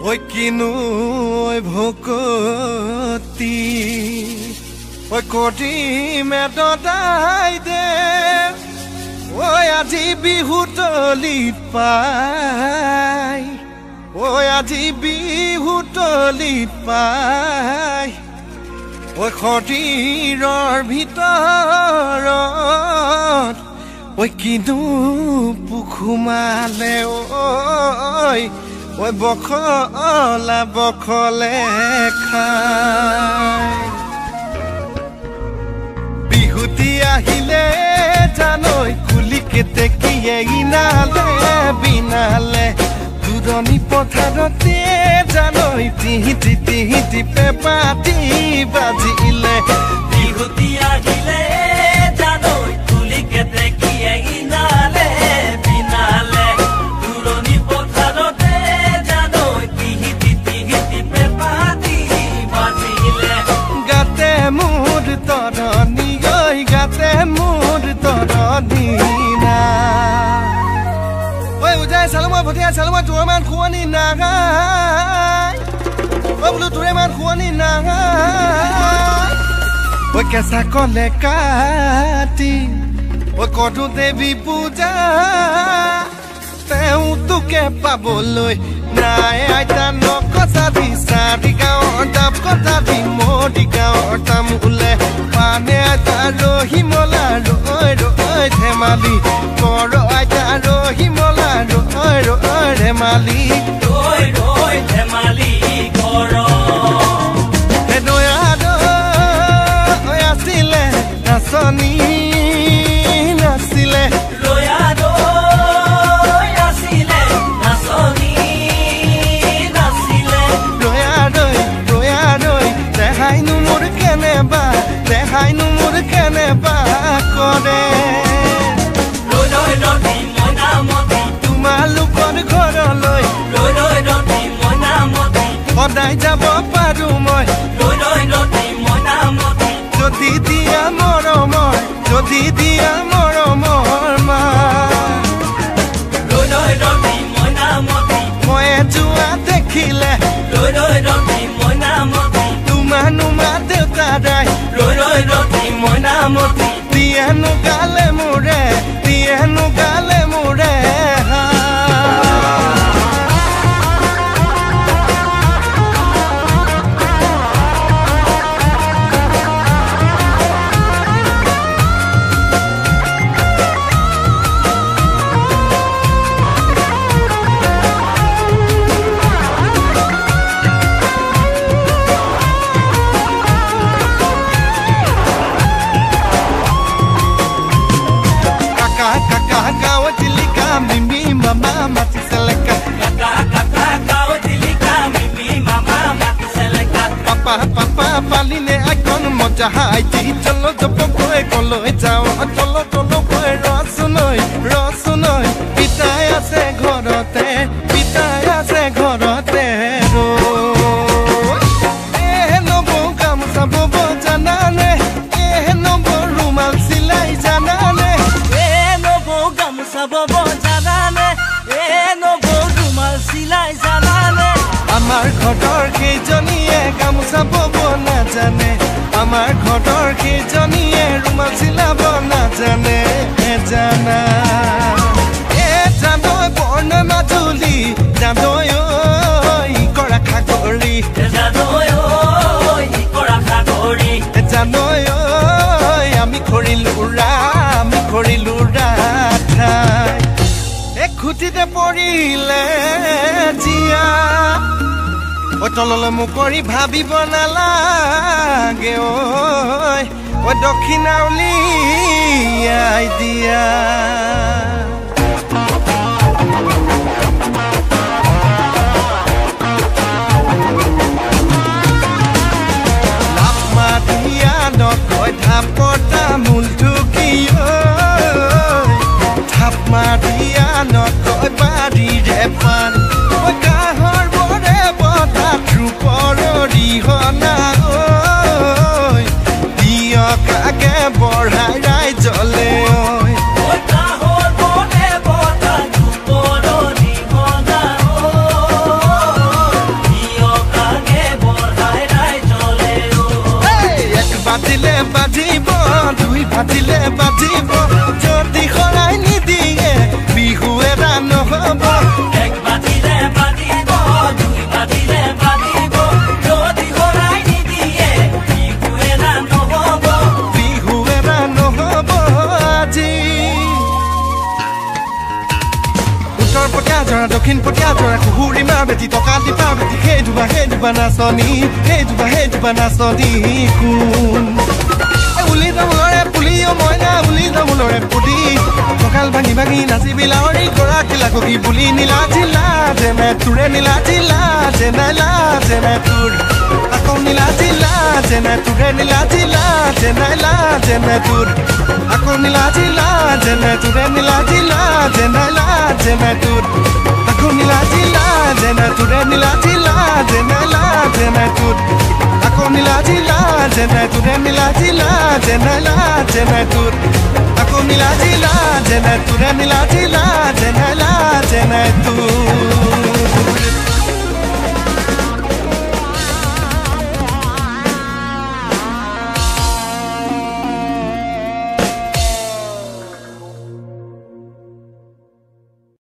ঐ কিনো ঐ ভকতি ঐ কটি মেদাই দে ঐ আজি বিহু তলিত পাই ঐ আজি বিহু তলিত পাই ঐ খতিৰৰ ভিতৰত ঐ কিনো পুখুমালে ঐ ঐ বখলা বখলে খাই বিহুতি আহিলে জানৈ কুলি কেতেকীয়ে ইনালে, বিনালে দূৰণি পথাৰতে জানৈ তিহিতি তিহিতি পেপাতি বাজিলে। বিহুতি আহিলে জানৈ চালো মই ভটিয়াই চালো মই তোৰ মান খুৱনি নাগাই বোলো তোৰে মান খুৱনি নাগাই কেঁচা কলে কাটি ঐ কটো দেৱী পূজা তেওঁ তোকে পাবলৈ নাই আইতা নকচা দি চাৰি গাঁৱৰ দাম দি মৰি গাঁৱৰ দাম ওলে পানে আইতা ৰহিমলা ৰৈ ৰৈ ধেমালি ধেমালি। ৰৈ ৰৈ ধেমালি কৰ হে আছিলে নাচনী। সদায় যাব পাৰো মই যদি দিয়া মৰমৰ যদি দিয়া mimi mama matiseleka কাকা কাকা গাঁও জিলিকা মিমি মামা মাতিছেলেকা papa papa paline aikon moja haiti chalo jopo koe koloi jao chalo chalo ঘৰৰ কেইজনীয়ে গামোচা বব নাজানে? আমাৰ ঘৰৰ কেইজনীয়ে ৰুমাল চিলাব নাজানে? জানা এ জানৈ বৰ্ণ মাজুলী জানৈ ঐ কৰা খাগৰি জানৈ আমি খৰিলো ৰা আমি খৰিলো ৰাঠাই এ খুটিতে পৰিলে জীয়া। তললৈ মোক কৰি ভাবিব নালাগে ঐ। ঐ দক্ষিণা উলিয়াই amor দক্ষিণ পটীয়া জৰা কুহুৰি মাৰ বেটি টকা দিপা বেটি সেই দুবা সেই দুবা নাচনী সেই দুবা সেই দুবা নাচনী কোন উলি যাবলৰে পুলি অ মইনা উলি যাবলৰে পুলি কঁকাল ভাঙি ভাঙি নাচিবি লাৱৰী গৰাকী লাগি বুলি নীলা জিলা যেনে তোৰে নীলা জিলা যেনে লা যেনে তোৰ আকৌ নীলা জিলা যেনে তোৰে নীলা জিলা যেনে লা যেনে তোৰ আকৌ নীলা জিলা যেনে তোৰে নীলা জিলা যেনে লা যেনে তোৰ আকৌ নীলা জিলা যেনে তোৰে নীলা জিলা যেনে লা যেনে তোৰ আকৌ নীলা জিলা যেনে তোৰে নীলা জিলা যেনে লা যেনে তোৰ আকৌ নীলা জিলা যেনে তোৰে নীলা জিলা যেনে লা যেনে তোৰ